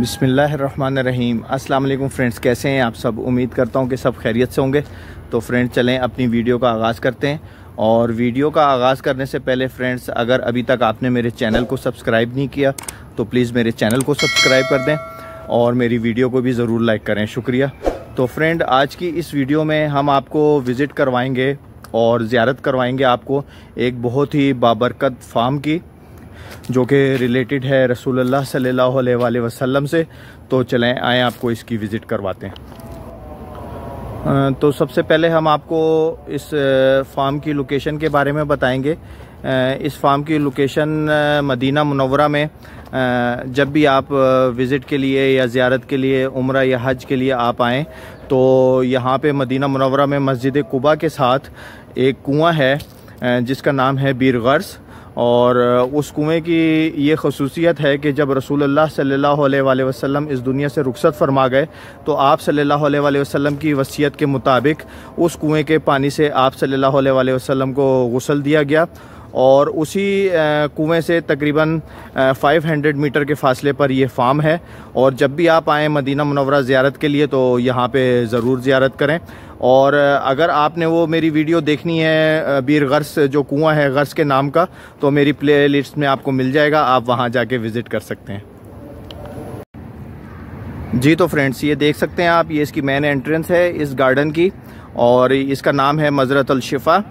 बिसमीम वालेकुम फ्रेंड्स, कैसे हैं आप सब? उम्मीद करता हूँ कि सब खैरियत से होंगे। तो फ्रेंड्स, चलें अपनी वीडियो का आगाज़ करते हैं। और वीडियो का आगाज़ करने से पहले फ्रेंड्स, अगर अभी तक आपने मेरे चैनल को सब्सक्राइब नहीं किया तो प्लीज़ मेरे चैनल को सब्सक्राइब कर दें और मेरी वीडियो को भी ज़रूर लाइक करें। शुक्रिया। तो फ्रेंड, आज की इस वीडियो में हम आपको विज़िट करवाएँगे और ज़्यारत करवाएँगे आपको एक बहुत ही बाबरकत फार्म की। जो कि रिलेटेड है रसूलुल्लाह सल्लल्लाहु अलैहि वसल्लम से तो चलें, आए आपको इसकी विज़िट करवाते हैं। तो सबसे पहले हम आपको इस फार्म की लोकेशन के बारे में बताएँगे। इस फार्म की लोकेशन मदीना मुनवरा में जब भी आप विज़िट के लिए या ज़्यारत के लिए, उम्र या हज के लिए आप आएँ तो यहाँ पे मदीना मुनवरा में मस्जिद कुबा के साथ एक कुआँ है जिसका नाम है बीर गर्स और उस कुएँ की ये खसूसियत है कि जब रसूलुल्लाह सल्लल्लाहु अलैहि वसल्लम इस दुनिया से रुखसत फरमा गए तो आप सल्लल्लाहु अलैहि वसल्लम की वसीयत के मुताबिक उस कुएँ के पानी से आप सल्लल्लाहु अलैहि वसल्लम को गसल दिया गया और उसी कुएँ से तकरीबन 500 मीटर के फासले पर ये फार्म है। और जब भी आप आएँ मदीना मनवरा ज़्यारत के लिए तो यहाँ पे ज़रूर ज़्यारत करें। और अगर आपने वो मेरी वीडियो देखनी है बीर गर्स, जो कुआँ है गर्स के नाम का तो मेरी प्ले लिस्ट में आपको मिल जाएगा, आप वहाँ जाके विज़िट कर सकते हैं। जी तो फ्रेंड्स, ये देख सकते हैं आप, ये इसकी मेन एंट्रेंस है इस गार्डन की, और इसका नाम है मजरत शिफा।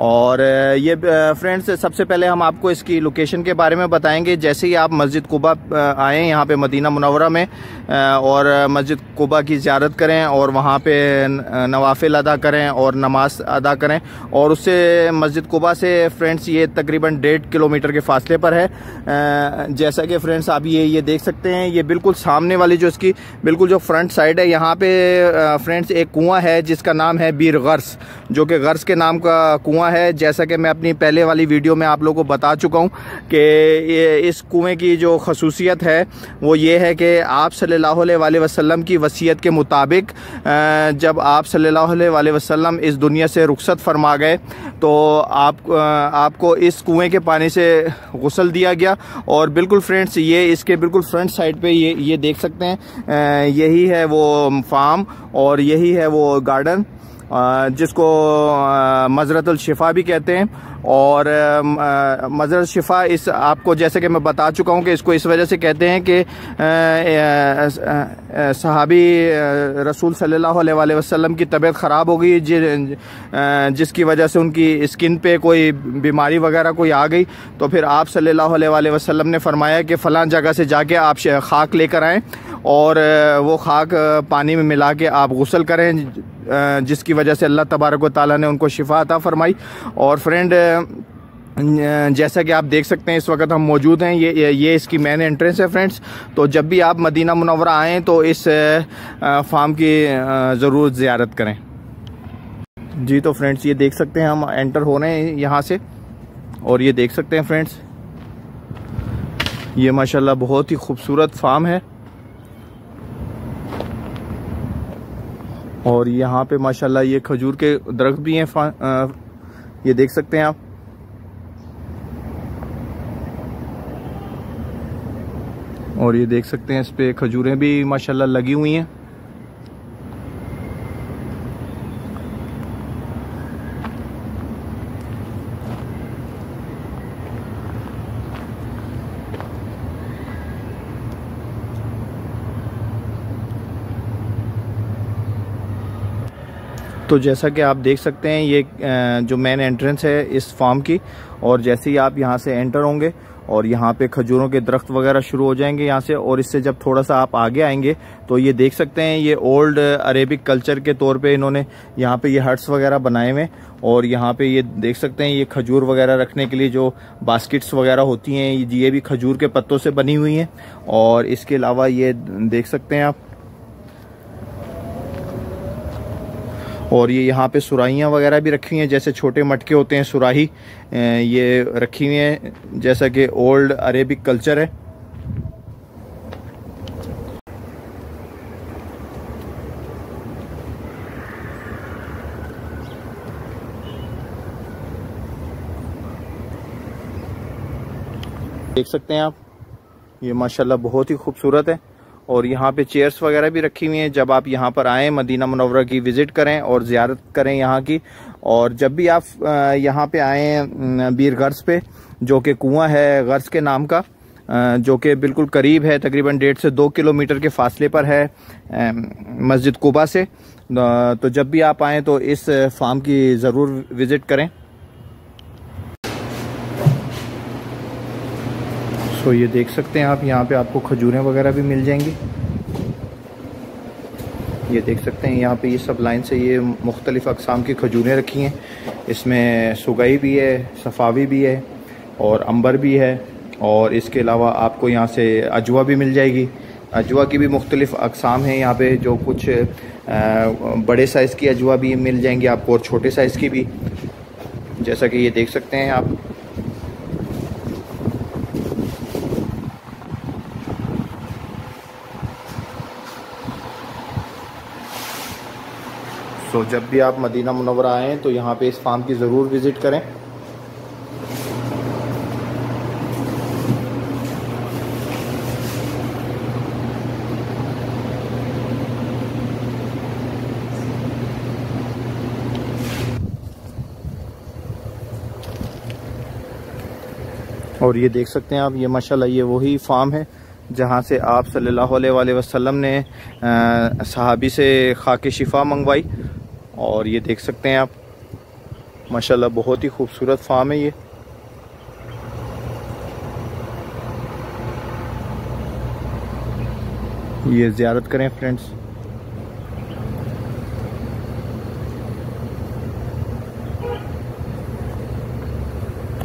और ये फ्रेंड्स सबसे पहले हम आपको इसकी लोकेशन के बारे में बताएँगे। जैसे ही आप मस्जिद कुबा आएँ, यहाँ पे मदीना मुनवरा में और मस्जिद कुबा की ज़्यारत करें और वहाँ पे नवाफिल अदा करें और नमाज़ अदा करें। और उससे, मस्जिद कुबा से फ्रेंड्स ये तकरीबन डेढ़ किलोमीटर के फासले पर है। जैसा कि फ्रेंड्स आप ये ये देख सकते हैं, ये बिल्कुल सामने वाली जो इसकी, बिल्कुल जो फ्रंट साइड है, यहाँ पे फ्रेंड्स एक कुआँ है, जिसका नाम है बीर गर्स, जो कि गर्स के नाम का कुआँ कुआँ है, जैसा कि मैं अपनी पहले वाली वीडियो में आप लोगों को बता चुका हूँ कि इस कुएँ की जो खसूसियत है, वो ये है कि आप सल्लल्लाहु अलैहि वसल्लम की वसीयत के मुताबिक जब आप अलैहि वसल्लम इस दुनिया से रुखसत फरमा गए तो आप आपको इस कुएँ के पानी से गसल दिया गया। और बिल्कुल फ्रेंड्स, ये इसके बिल्कुल फ्रंट साइड पे ये ये देख सकते हैं यही है वो फार्म और यही है वो गार्डन। जिसको मजरतुल शिफा भी कहते हैं। और मज़र शिफा इस, आपको जैसे कि मैं बता चुका हूँ कि इसको इस वजह से कहते हैं कि सहाबी रसूल सल्लल्लाहु अलैहि वसल्लम की तबीयत ख़राब हो गई जिसकी वजह से उनकी स्किन पे कोई बीमारी वगैरह कोई आ गई तो फिर आप सल्लल्लाहु अलैहि वसल्लम ने फरमाया कि फ़लाँ जगह से जाके आप खाक लेकर आएँ और वो खाक पानी में मिला के आप गसल करें जिसकी वजह से अल्लाह तबारक ताली ने उनको शिफा अता फरमाई। और फ्रेंड जैसा कि आप देख सकते हैं, इस वक्त हम मौजूद हैं। ये ये इसकी मेन एंट्रेंस है फ्रेंड्स तो जब भी आप मदीना मुनवरा आएँ तो इस फार्म की ज़रूर ज़्यारत करें। जी तो फ्रेंड्स ये देख सकते हैं, हम एंटर हो रहे हैं यहाँ से। और ये देख सकते हैं फ्रेंड्स ये माशाल्लाह बहुत ही खूबसूरत फार्म है। और यहाँ पे माशाल्लाह ये खजूर के दरख्त भी हैं ये देख सकते हैं आप। और ये देख सकते हैं इस पे खजूरें भी माशाल्लाह लगी हुई हैं। तो जैसा कि आप देख सकते हैं, ये जो मेन एंट्रेंस है इस फार्म की, और जैसे ही आप यहाँ से एंटर होंगे और यहाँ पे खजूरों के दरख्त वगैरह शुरू हो जाएँगे यहाँ से, और इससे जब थोड़ा सा आप आगे आएँगे तो ये देख सकते हैं, ये ओल्ड अरेबिक कल्चर के तौर पे इन्होंने यहाँ पे ये हट्स वगैरह बनाए हुए और यहाँ पे ये देख सकते हैं, ये खजूर वगैरह रखने के लिए जो बास्किट्स वगैरह होती हैं, ये भी खजूर के पत्तों से बनी हुई हैं, और इसके अलावा ये देख सकते हैं आप और ये यहाँ पे सुराहियाँ वगैरह भी रखी हुई हैं, जैसे छोटे मटके होते हैं, सुराही ये रखी हुई हैं, जैसा कि ओल्ड अरेबिक कल्चर है। देख सकते हैं आप, ये माशाल्लाह बहुत ही खूबसूरत है। और यहाँ पे चेयर्स वगैरह भी रखी हुई हैं। जब आप यहाँ पर आएँ, मदीना मनवरा की विज़िट करें और ज़्यारत करें यहाँ की। और जब भी आप यहाँ पे आएँ बीर गर्स पे, जो कि कुआँ है गर्स के नाम का जो कि बिल्कुल करीब है, तकरीबन डेढ़ से दो किलोमीटर के फासले पर है मस्जिद कुबा से। तो जब भी आप आएँ तो इस फार्म की ज़रूर विज़िट करें। तो ये देख सकते हैं आप, यहाँ पे आपको खजूरें वगैरह भी मिल जाएँगी। ये देख सकते हैं, यहाँ पे ये सब लाइन से ये मुख्तलिफ़ अकसाम की खजूरें रखी हैं। इसमें सुगई भी है, सफ़ावी भी है और अंबर भी है और इसके अलावा आपको यहाँ से अजवा भी मिल जाएगी। अजवा की भी मुख्तलिफ़ अकसाम हैं यहाँ पे, जो कुछ बड़े साइज़ की अजवा भी मिल जाएँगी आपको और छोटे साइज़ की भी। जैसा कि ये देख सकते हैं आप। तो जब भी आप मदीना मुनवरा आएँ तो यहाँ पे इस फार्म की ज़रूर विज़िट करें। और ये देख सकते हैं आप, ये माशाल्लाह ये वही फार्म है जहाँ से आप सल्लल्लाहु अलैहि वसल्लम ने सहाबी से खाक शिफा मंगवाई। और ये देख सकते हैं आप। माशाल्लाह, बहुत ही खूबसूरत फार्म है ये। ये ज़्यारत करें फ्रेंड्स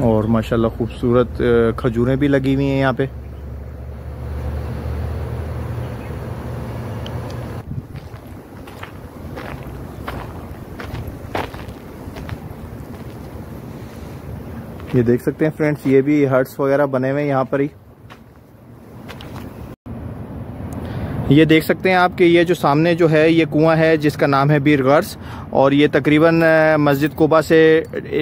और माशाल्लाह, खूबसूरत खजूरें भी लगी हुई हैं यहाँ पे। ये देख सकते हैं फ्रेंड्स, ये भी हर्ट्स वगैरह बने हुए हैं यहाँ पर ही। ये देख सकते हैं आप कि ये जो सामने जो है, ये कुआँ है, जिसका नाम है बीर गर्स, और ये तकरीबन मस्जिद कोबा से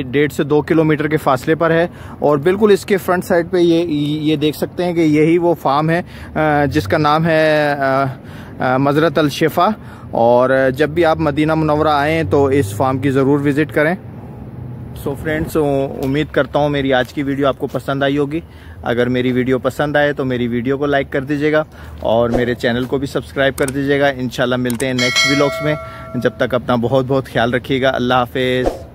डेढ़ से दो किलोमीटर के फासले पर है, और बिल्कुल इसके फ्रंट साइड पे ये ये देख सकते हैं कि यही वो फार्म है जिसका नाम है मजरत अल शेफ़ा, और जब भी आप मदीना मुनवरा आएँ तो इस फार्म की ज़रूर विज़िट करें। सो फ्रेंड्स उम्मीद करता हूँ मेरी आज की वीडियो आपको पसंद आई होगी। अगर मेरी वीडियो पसंद आए तो मेरी वीडियो को लाइक कर दीजिएगा और मेरे चैनल को भी सब्सक्राइब कर दीजिएगा। इंशाल्लाह मिलते हैं नेक्स्ट व्लॉग्स में। जब तक अपना बहुत बहुत ख्याल रखिएगा। अल्लाह हाफिज़।